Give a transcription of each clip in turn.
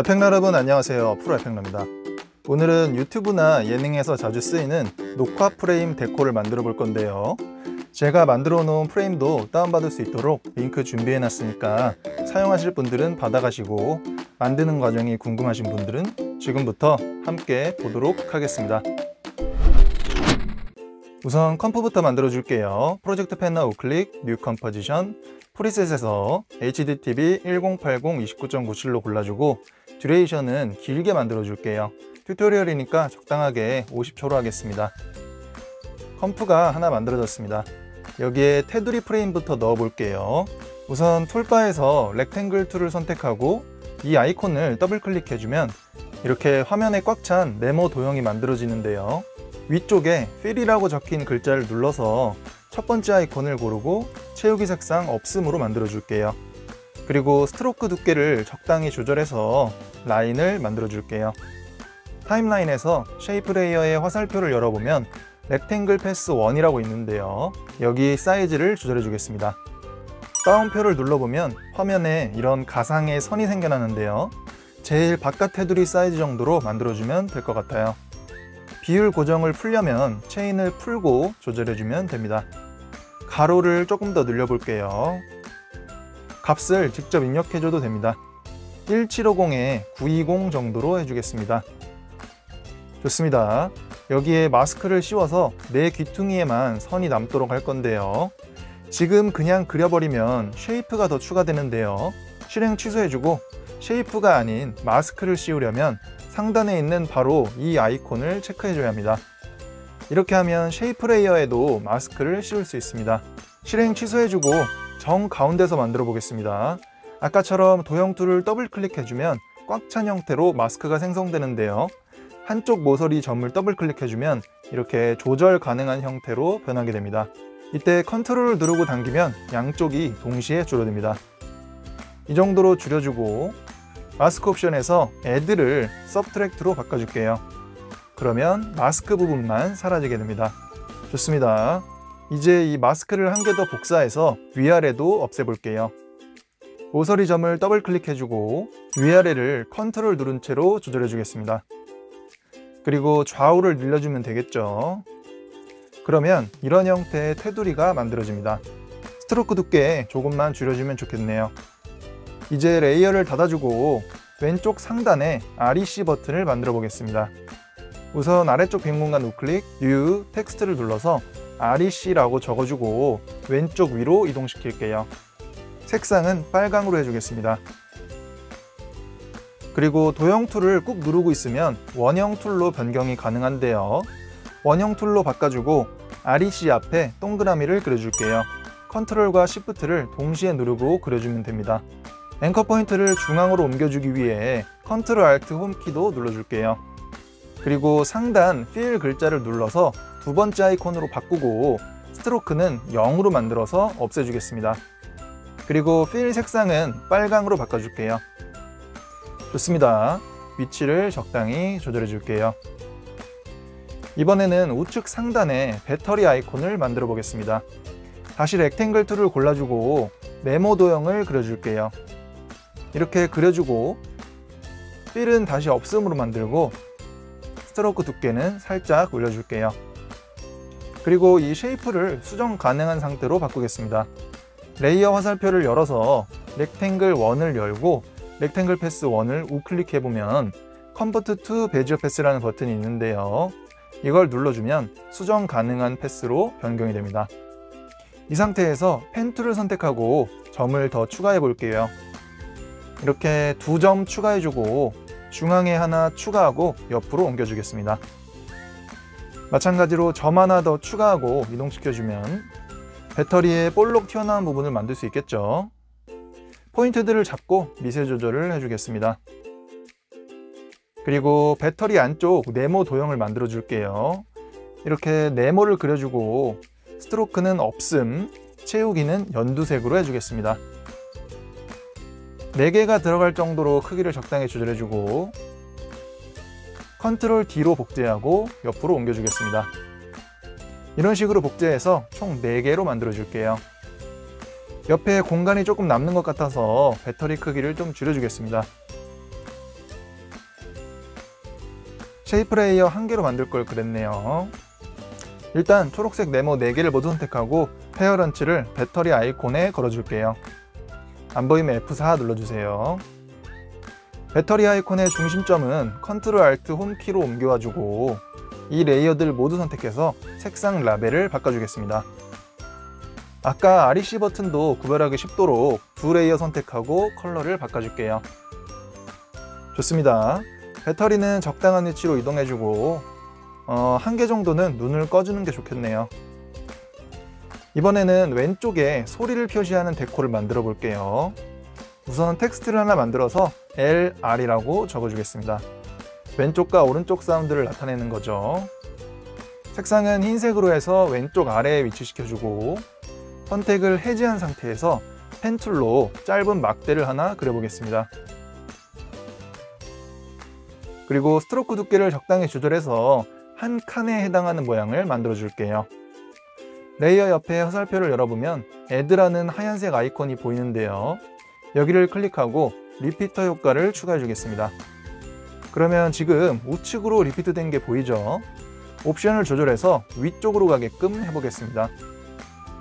에펙 여러분 안녕하세요. 프로 에펙러입니다. 오늘은 유튜브나 예능에서 자주 쓰이는 녹화 프레임 데코를 만들어 볼 건데요. 제가 만들어 놓은 프레임도 다운받을 수 있도록 링크 준비해 놨으니까 사용하실 분들은 받아가시고 만드는 과정이 궁금하신 분들은 지금부터 함께 보도록 하겠습니다. 우선 comp부터 만들어 줄게요. 프로젝트 패널 우클릭 new composition preset에서 HDTV 1080 29.97로 골라주고 duration은 길게 만들어 줄게요. tutorial이니까 적당하게 50초로 하겠습니다. comp가 하나 만들어졌습니다. 여기에 테두리 프레임부터 넣어 볼게요. 우선 toolbar에서 rectangle tool을 선택하고 이 아이콘을 더블 클릭해주면 이렇게 화면에 꽉 찬 네모 도형이 만들어지는데요. 위쪽에 fill이라고 적힌 글자를 눌러서 첫 번째 아이콘을 고르고 채우기 색상 없음으로 만들어 줄게요 그리고 stroke 두께를 적당히 조절해서 라인을 만들어 줄게요. timeline에서 shape layer의 화살표를 열어보면 rectangle path 1이라고 있는데요. 여기 사이즈를 조절해 주겠습니다. 다운표를 눌러보면 화면에 이런 가상의 선이 생겨나는데요. 제일 바깥 테두리 사이즈 정도로 만들어주면 될 것 같아요. 비율 고정을 풀려면 체인을 풀고 조절해주면 됩니다. 가로를 조금 더 늘려볼게요. 값을 직접 입력해줘도 됩니다. 1750에 920 정도로 해주겠습니다. 좋습니다. 여기에 마스크를 씌워서 네 귀퉁이에만 선이 남도록 할 건데요. 지금 그냥 그려버리면 shape가 더 추가되는데요. 실행 취소해주고 shape가 아닌 마스크를 씌우려면 상단에 있는 바로 이 아이콘을 체크해줘야 합니다. 이렇게 하면 shape layer에도 마스크를 씌울 수 있습니다. 실행 취소해주고 정 가운데서 만들어 보겠습니다. 아까처럼 도형 tool을 더블 클릭해주면 꽉 찬 형태로 마스크가 생성되는데요. 한쪽 모서리 점을 더블 클릭해주면 이렇게 조절 가능한 형태로 변하게 됩니다. 이때 컨트롤을 누르고 당기면 양쪽이 동시에 줄어듭니다. 이 정도로 줄여주고 마스크 옵션에서 add를 subtract로 바꿔줄게요. 그러면 마스크 부분만 사라지게 됩니다. 좋습니다. 이제 이 마스크를 한 개 더 복사해서 위아래도 없애볼게요. 모서리 점을 더블 클릭해주고 위아래를 컨트롤 누른 채로 조절해주겠습니다. 그리고 좌우를 늘려주면 되겠죠. 그러면 이런 형태의 테두리가 만들어집니다. stroke 두께 조금만 줄여주면 좋겠네요. 이제 layer를 닫아주고 왼쪽 상단에 REC 버튼을 만들어 보겠습니다. 우선 아래쪽 빈 공간 우클릭, New, 텍스트를 눌러서 REC라고 적어주고 왼쪽 위로 이동시킬게요. 색상은 빨강으로 해주겠습니다. 그리고 도형 tool을 꾹 누르고 있으면 원형 tool로 변경이 가능한데요. 원형 tool로 바꿔주고 REC 앞에 동그라미를 그려줄게요. Control과 Shift를 동시에 누르고 그려주면 됩니다. anchor point를 중앙으로 옮겨주기 위해 Control Alt Home키도 눌러줄게요. 그리고 상단 Fill 글자를 눌러서 두 번째 아이콘으로 바꾸고 stroke는 0으로 만들어서 없애주겠습니다. 그리고 Fill 색상은 빨강으로 바꿔줄게요. 좋습니다. 위치를 적당히 조절해 줄게요. 이번에는 우측 상단에 배터리 아이콘을 만들어 보겠습니다. 다시 rectangle tool을 골라주고 네모 도형을 그려줄게요. 이렇게 그려주고 Fill은 다시 없음으로 만들고 stroke 두께는 살짝 올려줄게요. 그리고 이 shape를 수정 가능한 상태로 바꾸겠습니다. layer 화살표를 열어서 Rectangle 1을 열고 Rectangle Path 1을 우클릭해보면 Convert to Bezier Path라는 버튼이 있는데요. 이걸 눌러주면 수정 가능한 path로 변경이 됩니다. 이 상태에서 pen tool을 선택하고 점을 더 추가해 볼게요. 이렇게 두 점 추가해주고 중앙에 하나 추가하고 옆으로 옮겨주겠습니다. 마찬가지로 점 하나 더 추가하고 이동시켜주면 배터리에 볼록 튀어나온 부분을 만들 수 있겠죠. 포인트들을 잡고 미세 조절을 해주겠습니다. 그리고 배터리 안쪽 네모 도형을 만들어 줄게요. 이렇게 네모를 그려주고 스트로크는 없음, 채우기는 연두색으로 해주겠습니다. 4개가 들어갈 정도로 크기를 적당히 조절해주고 컨트롤 D로 복제하고 옆으로 옮겨주겠습니다. 이런 식으로 복제해서 총 4개로 만들어 줄게요. 옆에 공간이 조금 남는 것 같아서 배터리 크기를 좀 줄여주겠습니다. shape layer 한 개로 만들 걸 그랬네요. 일단 초록색 네모 4개를 모두 선택하고 parent를 배터리 아이콘에 걸어줄게요. 안 보이면 F4 눌러주세요. 배터리 아이콘의 중심점은 Control Alt Home키로 옮겨와주고 이 layer들 모두 선택해서 색상 라벨을 바꿔주겠습니다. 아까 REC 버튼도 구별하기 쉽도록 두 layer 선택하고 컬러를 바꿔줄게요. 좋습니다. 배터리는 적당한 위치로 이동해주고 어, 한 개 정도는 눈을 꺼주는 게 좋겠네요. 이번에는 왼쪽에 소리를 표시하는 데코를 만들어 볼게요. 우선 텍스트를 하나 만들어서 LR이라고 적어주겠습니다. 왼쪽과 오른쪽 사운드를 나타내는 거죠. 색상은 흰색으로 해서 왼쪽 아래에 위치시켜주고 선택을 해제한 상태에서 pen tool로 짧은 막대를 하나 그려보겠습니다. 그리고 stroke 두께를 적당히 조절해서 한 칸에 해당하는 모양을 만들어 줄게요. layer 옆에 화살표를 열어보면 Add라는 하얀색 아이콘이 보이는데요. 여기를 클릭하고 repeater 효과를 추가해 주겠습니다. 그러면 지금 우측으로 repeat 된 게 보이죠? 옵션을 조절해서 위쪽으로 가게끔 해보겠습니다.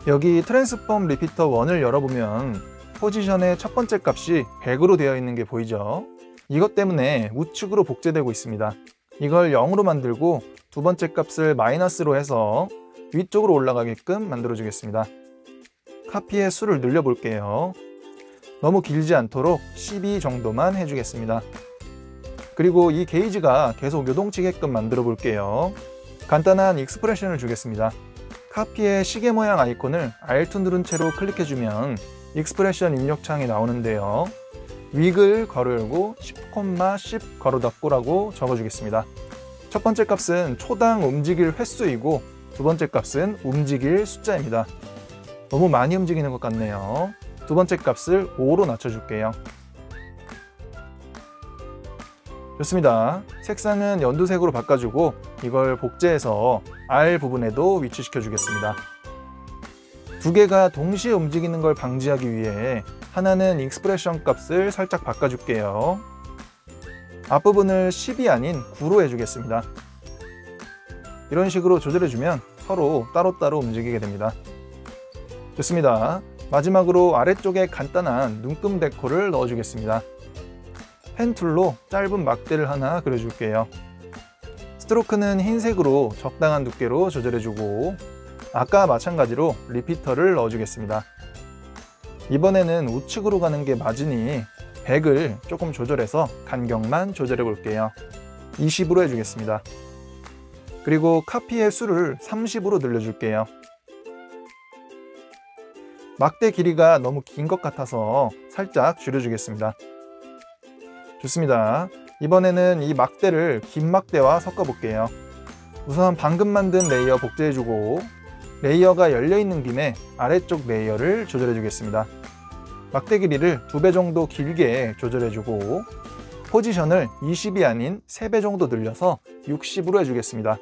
여기 Transform Repeater 1을 열어보면 position의 첫 번째 값이 100으로 되어 있는 게 보이죠? 이것 때문에 우측으로 복제되고 있습니다. 이걸 0으로 만들고 두 번째 값을 마이너스로 해서 위쪽으로 올라가게끔 만들어 주겠습니다. copy의 수를 늘려 볼게요. 너무 길지 않도록 12 정도만 해주겠습니다. 그리고 이 게이지가 계속 요동치게끔 만들어 볼게요. 간단한 expression을 주겠습니다. copy의 시계 모양 아이콘을 Alt 누른 채로 클릭해주면 expression 입력창이 나오는데요. wiggle 열고 10,10 괄호 닫고라고 적어주겠습니다. 첫 번째 값은 초당 움직일 횟수이고 두 번째 값은 움직일 숫자입니다. 너무 많이 움직이는 것 같네요. 두 번째 값을 5로 낮춰줄게요. 좋습니다. 색상은 연두색으로 바꿔주고 이걸 복제해서 R 부분에도 위치시켜 주겠습니다. 두 개가 동시에 움직이는 걸 방지하기 위해 하나는 expression 값을 살짝 바꿔줄게요. 앞부분을 10이 아닌 9로 해주겠습니다. 이런 식으로 조절해주면 서로 따로따로 움직이게 됩니다. 좋습니다. 마지막으로 아래쪽에 간단한 눈금 데코를 넣어주겠습니다. 펜툴로 짧은 막대를 하나 그려줄게요. 스트로크는 흰색으로 적당한 두께로 조절해주고 아까 마찬가지로 리피터를 넣어주겠습니다. 이번에는 우측으로 가는 게 맞으니 100을 조금 조절해서 간격만 조절해 볼게요. 20으로 해주겠습니다. 그리고 copy의 수를 30으로 늘려줄게요. 막대 길이가 너무 긴 것 같아서 살짝 줄여주겠습니다. 좋습니다. 이번에는 이 막대를 긴 막대와 섞어 볼게요. 우선 방금 만든 layer 복제해주고 layer가 열려있는 김에 아래쪽 layer를 조절해 주겠습니다. 막대 길이를 두배 정도 길게 조절해주고 포지션을 20이 아닌 3배 정도 늘려서 60으로 해주겠습니다.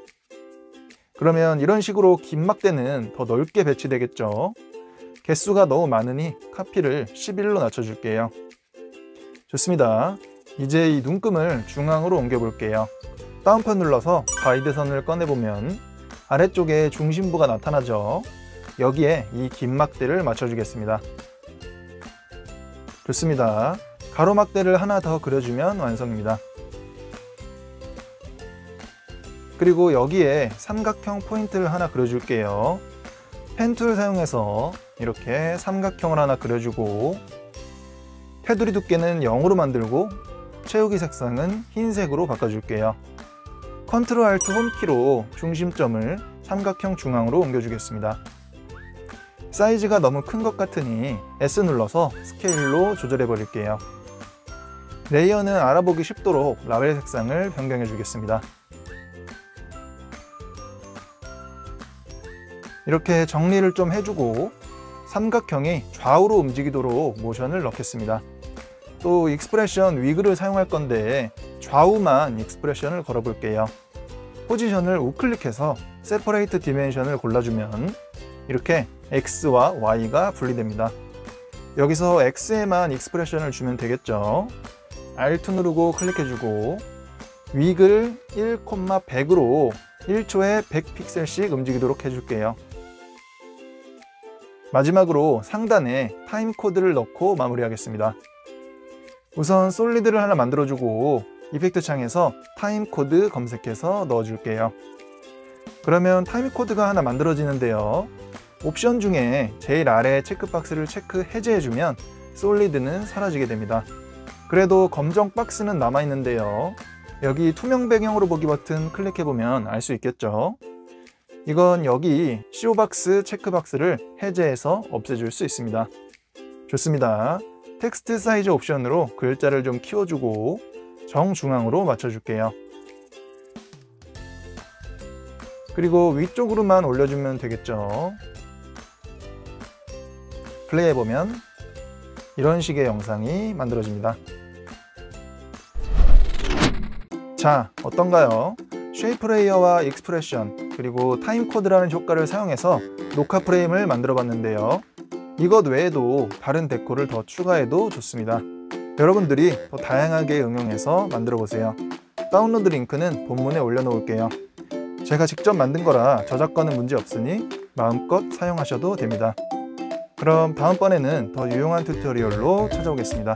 그러면 이런 식으로 긴 막대는 더 넓게 배치되겠죠. 개수가 너무 많으니 카피를 11로 낮춰줄게요. 좋습니다. 이제 이 눈금을 중앙으로 옮겨 볼게요. 다운표 눌러서 가이드선을 꺼내보면 아래쪽에 중심부가 나타나죠. 여기에 이 긴 막대를 맞춰주겠습니다. 좋습니다. 가로막대를 하나 더 그려주면 완성입니다. 그리고 여기에 삼각형 포인트를 하나 그려줄게요. pen tool 사용해서 이렇게 삼각형을 하나 그려주고 테두리 두께는 0으로 만들고 채우기 색상은 흰색으로 바꿔줄게요. Control Alt Home키로 중심점을 삼각형 중앙으로 옮겨주겠습니다. 사이즈가 너무 큰 것 같으니 S 눌러서 스케일로 조절해 버릴게요. layer는 알아보기 쉽도록 라벨 색상을 변경해 주겠습니다. 이렇게 정리를 좀 해주고 삼각형이 좌우로 움직이도록 모션을 넣겠습니다. 또 expression wiggle을 사용할 건데 좌우만 expression을 걸어 볼게요. 포지션을 우클릭해서 separate dimension을 골라주면 이렇게 X와 Y가 분리됩니다. 여기서 X에만 expression을 주면 되겠죠. Alt 누르고 클릭해주고 wiggle 1,100으로 1초에 100픽셀씩 움직이도록 해줄게요. 마지막으로 상단에 time code를 넣고 마무리하겠습니다. 우선 solid를 하나 만들어주고 effect 창에서 time code 검색해서 넣어줄게요. 그러면 time code가 하나 만들어지는데요. 옵션 중에 제일 아래 checkbox를 체크 해제해주면 solid는 사라지게 됩니다. 그래도 검정 박스는 남아있는데요. 여기 투명 배경으로 보기 버튼 클릭해보면 알 수 있겠죠. 이건 여기 CO박스 체크박스를 해제해서 없애줄 수 있습니다. 좋습니다. 텍스트 사이즈 옵션으로 글자를 좀 키워주고 정중앙으로 맞춰줄게요. 그리고 위쪽으로만 올려주면 되겠죠. 플레이해보면 이런 식의 영상이 만들어집니다. 자, 어떤가요? shape layer와 expression 그리고 time code라는 효과를 사용해서 녹화 프레임을 만들어 봤는데요. 이것 외에도 다른 데코를 더 추가해도 좋습니다. 여러분들이 더 다양하게 응용해서 만들어 보세요. 다운로드 링크는 본문에 올려놓을게요. 제가 직접 만든 거라 저작권은 문제 없으니 마음껏 사용하셔도 됩니다. 그럼 다음번에는 더 유용한 튜토리얼로 찾아오겠습니다.